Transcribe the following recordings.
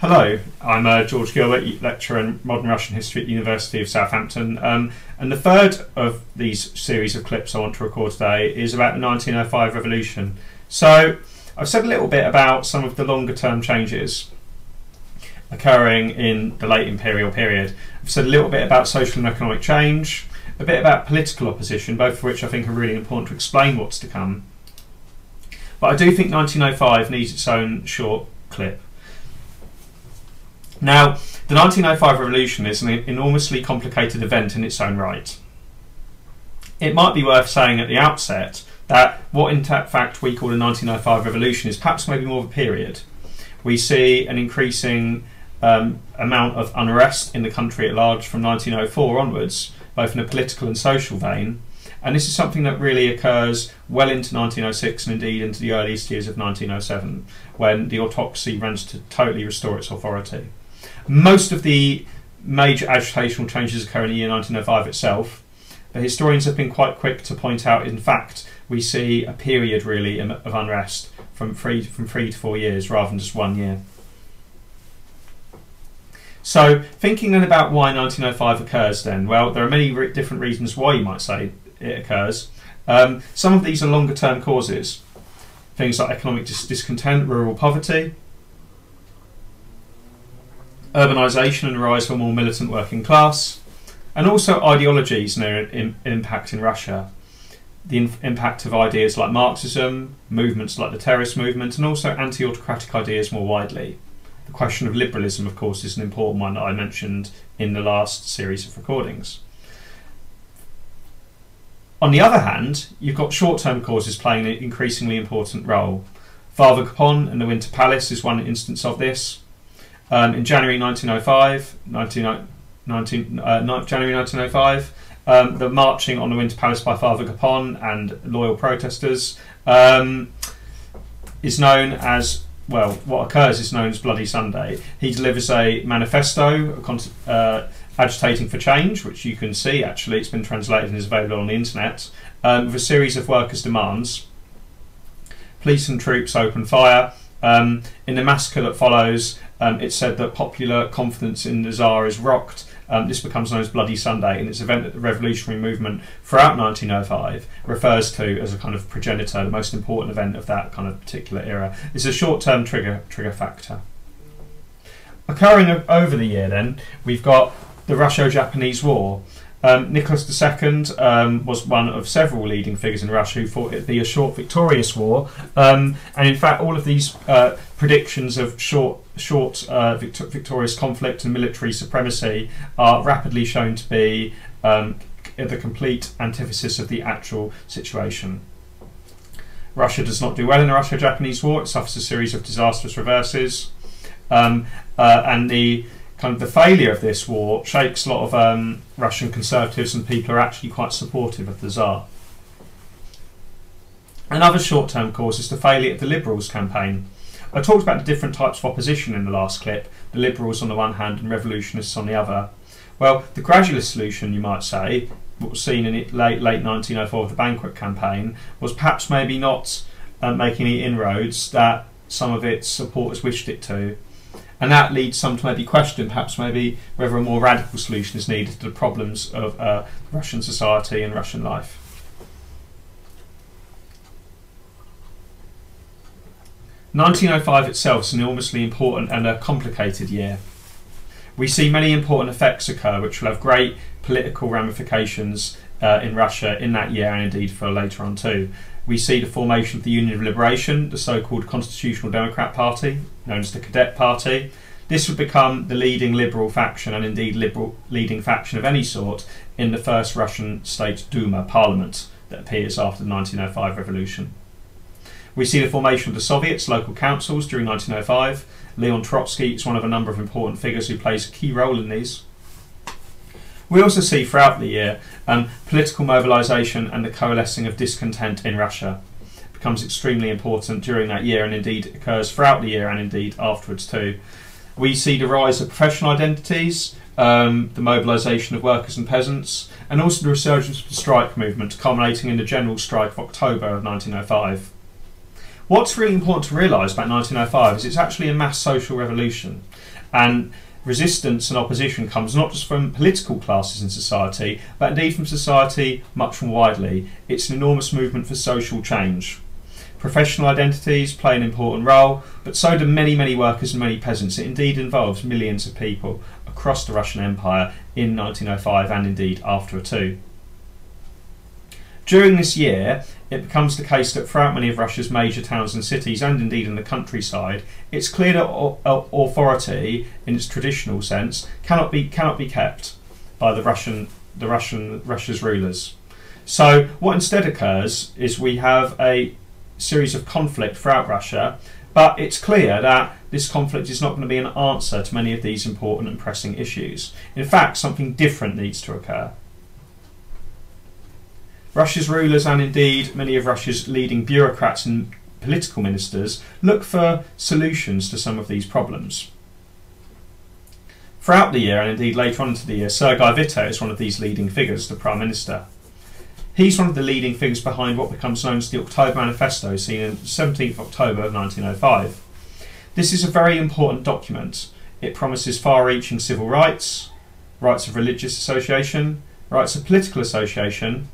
Hello, I'm uh, George Gilbert, lecturer in modern Russian history at the University of Southampton. Um, and the third of these series of clips I want to record today is about the 1905 revolution. So, I've said a little bit about some of the longer term changes occurring in the late imperial period. I've said a little bit about social and economic change, a bit about political opposition, both of which I think are really important to explain what's to come. But I do think 1905 needs its own short clip. Now, the 1905 revolution is an enormously complicated event in its own right. It might be worth saying at the outset that what in fact we call the 1905 revolution is perhaps maybe more of a period. We see an increasing um, amount of unrest in the country at large from 1904 onwards, both in a political and social vein, and this is something that really occurs well into 1906 and indeed into the earliest years of 1907, when the autocracy runs to totally restore its authority. Most of the major agitational changes occur in the year 1905 itself, but historians have been quite quick to point out, in fact, we see a period really of unrest from three, from three to four years rather than just one year. So, thinking then about why 1905 occurs, then, well, there are many re different reasons why you might say it occurs. Um, some of these are longer term causes, things like economic dis discontent, rural poverty, urbanisation and rise of a more militant working class, and also ideologies and their impact in Russia. The impact of ideas like Marxism, movements like the terrorist movement, and also anti autocratic ideas more widely. The question of liberalism, of course, is an important one that I mentioned in the last series of recordings. On the other hand, you've got short term causes playing an increasingly important role. Father Gapon and the Winter Palace is one instance of this. Um, in January 1905, 19, 19, uh, January 1905, um, the marching on the Winter Palace by Father Gapon and loyal protesters um, is known as well. What occurs is known as Bloody Sunday. He delivers a manifesto uh, agitating for change, which you can see actually. It's been translated and is available on the internet. Um, with a series of workers' demands. Police and troops open fire. Um, in the massacre that follows, um, it's said that popular confidence in the Tsar is rocked. Um, this becomes known as Bloody Sunday, and it's an event that the revolutionary movement throughout 1905 refers to as a kind of progenitor, the most important event of that kind of particular era. It's a short-term trigger trigger factor. Occurring over the year, then we've got the Russo-Japanese War. Um, Nicholas II um, was one of several leading figures in Russia who thought it'd be a short, victorious war, um, and in fact, all of these uh, predictions of short, short uh, victor victorious conflict and military supremacy are rapidly shown to be um, the complete antithesis of the actual situation. Russia does not do well in the Russo-Japanese War; it suffers a series of disastrous reverses, um, uh, and the kind of the failure of this war shakes a lot of um, Russian conservatives, and people are actually quite supportive of the Tsar. Another short term cause is the failure of the Liberals campaign. I talked about the different types of opposition in the last clip the Liberals on the one hand and revolutionists on the other. Well, the gradualist solution, you might say, what was seen in late, late 1904 with the Banquet campaign, was perhaps maybe not uh, making any inroads that some of its supporters wished it to and that leads some to maybe question perhaps maybe whether a more radical solution is needed to the problems of uh, Russian society and Russian life. Nineteen oh five itself is an enormously important and a complicated year. We see many important effects occur which will have great political ramifications uh, in Russia in that year and indeed for later on too we see the formation of the Union of Liberation, the so called Constitutional Democrat Party, known as the Cadet Party. This would become the leading liberal faction and indeed liberal leading faction of any sort in the first Russian state Duma parliament that appears after the 1905 revolution. We see the formation of the Soviets, local councils, during 1905. Leon Trotsky is one of a number of important figures who plays a key role in these. We also see throughout the year um, political mobilisation and the coalescing of discontent in Russia becomes extremely important during that year and indeed occurs throughout the year and indeed afterwards too. We see the rise of professional identities, um, the mobilisation of workers and peasants, and also the resurgence of the strike movement, culminating in the general strike of October of 1905. What's really important to realise about 1905 is it's actually a mass social revolution, and resistance and opposition comes not just from political classes in society, but indeed from society much more widely. It's an enormous movement for social change. Professional identities play an important role, but so do many, many workers and many peasants. It indeed involves millions of people across the Russian Empire in 1905 and indeed after it too. During this year, it becomes the case that throughout many of Russia's major towns and cities, and indeed in the countryside, it's clear that authority, in its traditional sense, cannot be cannot be kept by the Russian the Russian Russia's rulers. So what instead occurs is we have a series of conflict throughout Russia, but it's clear that this conflict is not going to be an answer to many of these important and pressing issues. In fact, something different needs to occur. Russia's rulers and indeed many of Russia's leading bureaucrats and political ministers look for solutions to some of these problems. Throughout the year, and indeed later on into the year, Sergei Witte is one of these leading figures, the Prime Minister. He's one of the leading figures behind what becomes known as the October Manifesto, seen on 17th October of 1905. This is a very important document. It promises far reaching civil rights, rights of religious association, rights of political association,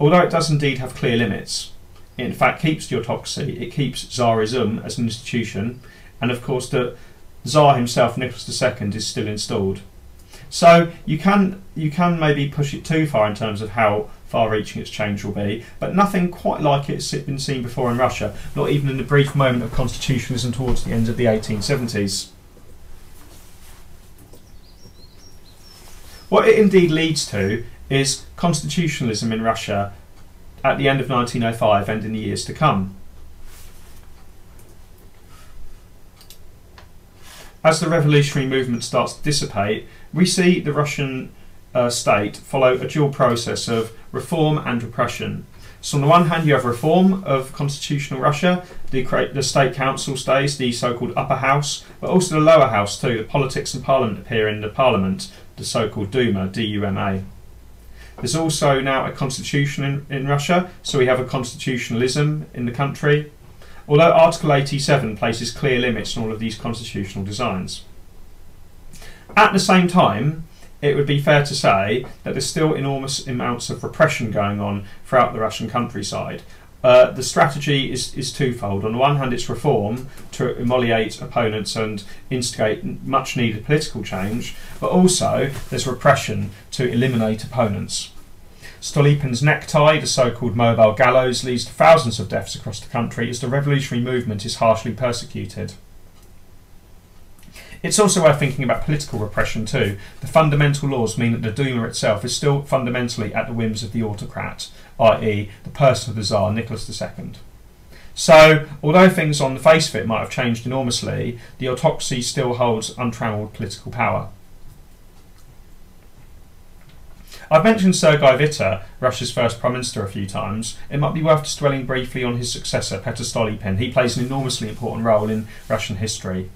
Although it does indeed have clear limits, it in fact keeps the autocracy, it keeps Tsarism as an institution, and of course the Tsar himself, Nicholas II, is still installed. So you can you can maybe push it too far in terms of how far-reaching its change will be, but nothing quite like it's been seen before in Russia, not even in the brief moment of constitutionalism towards the end of the 1870s. What it indeed leads to is constitutionalism in Russia at the end of 1905 and in the years to come. As the revolutionary movement starts to dissipate, we see the Russian uh, state follow a dual process of reform and repression. So, on the one hand, you have reform of constitutional Russia, the, the state council stays, the so called upper house, but also the lower house too. The politics and parliament appear in the parliament, the so called Duma, D U M A. There's also now a constitution in, in Russia, so we have a constitutionalism in the country, although Article 87 places clear limits on all of these constitutional designs. At the same time, it would be fair to say that there's still enormous amounts of repression going on throughout the Russian countryside. Uh, the strategy is, is twofold. On the one hand, it's reform to immolate opponents and instigate much needed political change, but also there's repression to eliminate opponents. Stolypin's necktie, the so called mobile gallows, leads to thousands of deaths across the country as the revolutionary movement is harshly persecuted. It's also worth thinking about political repression too. The fundamental laws mean that the Duma itself is still fundamentally at the whims of the autocrat, i.e., the person of the Tsar, Nicholas II. So, although things on the face of it might have changed enormously, the autocracy still holds untrammelled political power. I've mentioned Sergei Witte, Russia's first prime minister, a few times. It might be worth just dwelling briefly on his successor, Petr Stolypin. He plays an enormously important role in Russian history.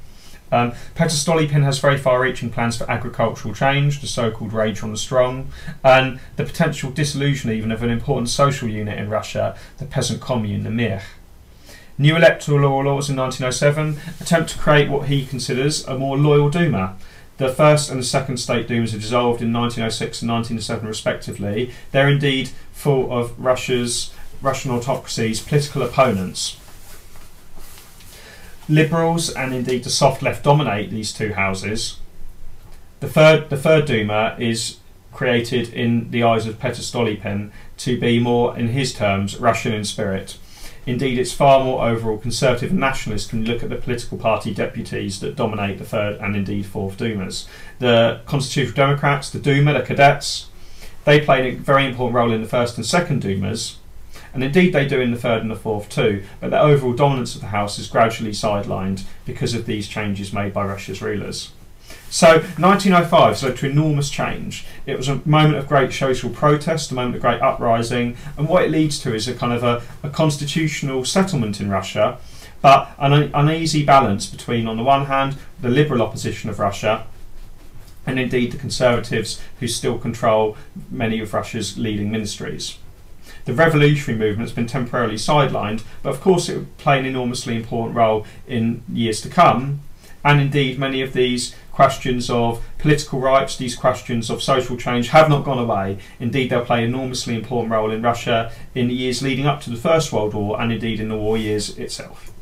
Um, has very far-reaching plans for agricultural change, the so-called Wager on the Strong, and the potential dissolution even of an important social unit in Russia, the peasant commune, the Mir. New electoral laws in 1907 attempt to create what he considers a more loyal Duma. The first and the second state Dumas are dissolved in 1906 and 1907 respectively. They're indeed full of Russia's Russian autocracy's political opponents. Liberals and indeed the soft left dominate these two houses. The third, the third Duma is created in the eyes of Petr Stolypin to be more, in his terms, Russian in spirit. Indeed, it's far more overall conservative and nationalist when you look at the political party deputies that dominate the third and indeed fourth Dumas. The Constitutional Democrats, the Duma, the Cadets, they played a very important role in the first and second Dumas, and indeed they do in the third and the fourth too, but the overall dominance of the House is gradually sidelined because of these changes made by Russia's rulers. So 1905 led to enormous change. It was a moment of great social protest, a moment of great uprising, and what it leads to is a kind of a, a constitutional settlement in Russia, but an uneasy balance between, on the one hand, the liberal opposition of Russia, and indeed the conservatives who still control many of Russia's leading ministries. The revolutionary movement has been temporarily sidelined, but of course it will play an enormously important role in years to come. And indeed, many of these questions of political rights, these questions of social change have not gone away. Indeed, they'll play an enormously important role in Russia in the years leading up to the First World War and indeed in the war years itself.